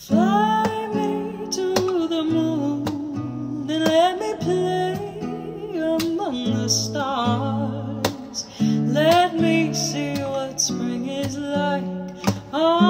Fly me to the moon and let me play among the stars. Let me see what spring is like. Oh,